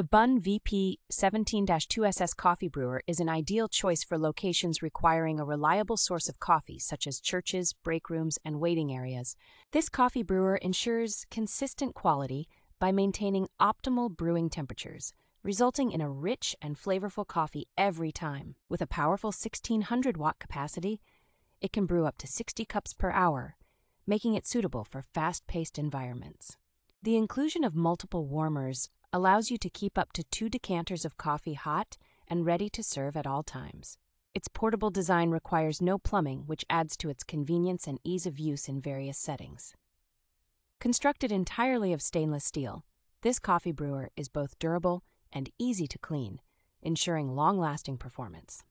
The Bunn VP 17 2SS coffee brewer is an ideal choice for locations requiring a reliable source of coffee, such as churches, break rooms, and waiting areas. This coffee brewer ensures consistent quality by maintaining optimal brewing temperatures, resulting in a rich and flavorful coffee every time. With a powerful 1600 watt capacity, it can brew up to 60 cups per hour, making it suitable for fast paced environments. The inclusion of multiple warmers allows you to keep up to two decanters of coffee hot and ready to serve at all times. Its portable design requires no plumbing, which adds to its convenience and ease of use in various settings. Constructed entirely of stainless steel, this coffee brewer is both durable and easy to clean, ensuring long lasting performance.